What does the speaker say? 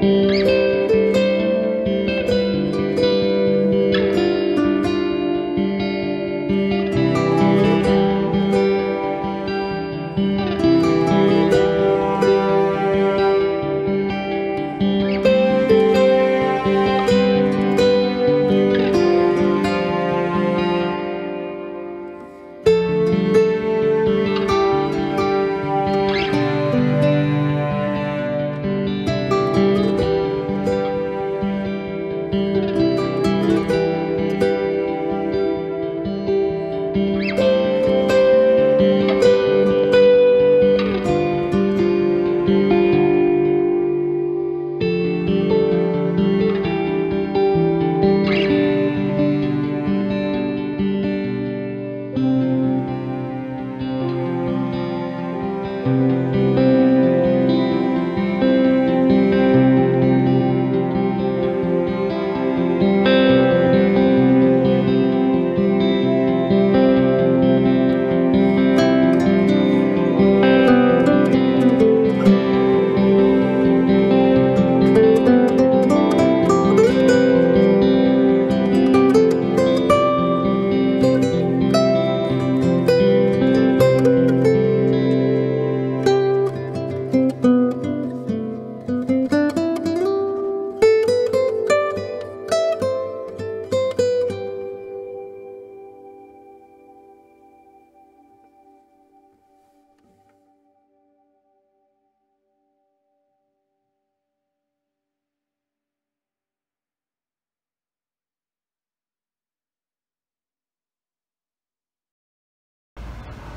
Música